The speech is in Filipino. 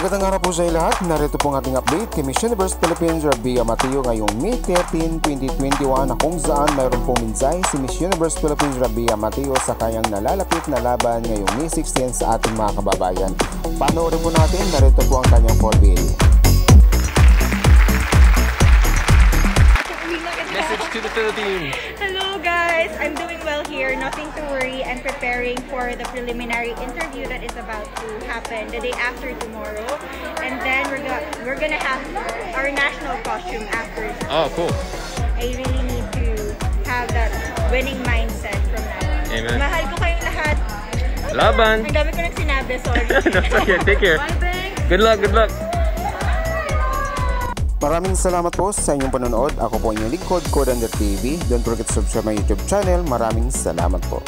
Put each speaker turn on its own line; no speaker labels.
Magandang araw po sa inyo lahat. Narito po ang ating update kay Miss Universe Philippines Rabia Mateo ngayong May 13, 2021 na kung saan mayroon pong minsay si Miss Universe Philippines Rabia Mateo sa kanyang nalalapit na laban ngayong May 16 sa ating mga kababayan. Panoorin po natin, narito po ang kanyang full video.
Message to the Philippines.
Hello guys! I'm doing well here, nothing to worry, and preparing for the preliminary interview that is about to happen the day after tomorrow. And then we're, go- we're gonna have our national costume after.
Oh, cool.
I really need to have that winning mindset from now on.
Amen.
Mahal ko kayong lahat.
Laban.
Ang dami ko nang sinabi, sorry.
That's okay. Take care.
Bye, Bang!
Good luck, good luck.
Maraming salamat po sa inyong panonood. Ako po inyong lingkod, Kodander TV. Don't forget to subscribe my YouTube channel. Maraming salamat po.